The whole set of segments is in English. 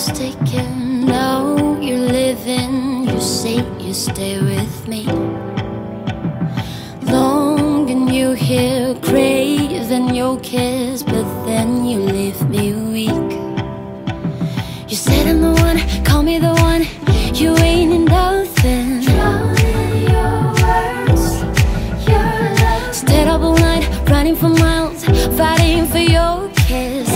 mistaken. Now you're living, you say you stay with me. Longing you hear, craving your kiss, but then you leave me weak. You said I'm the one, call me the one, you ain't in nothing. Drowning your words, your love. Stayed up all running for miles, fighting for your kiss.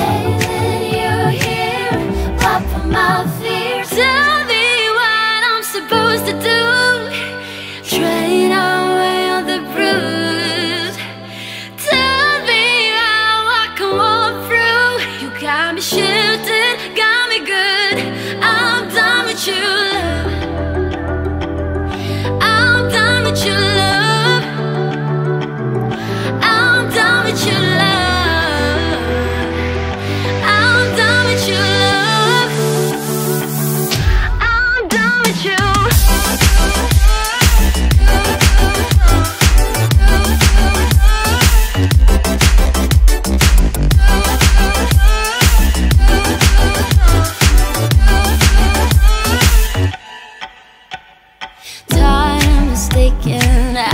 Is taken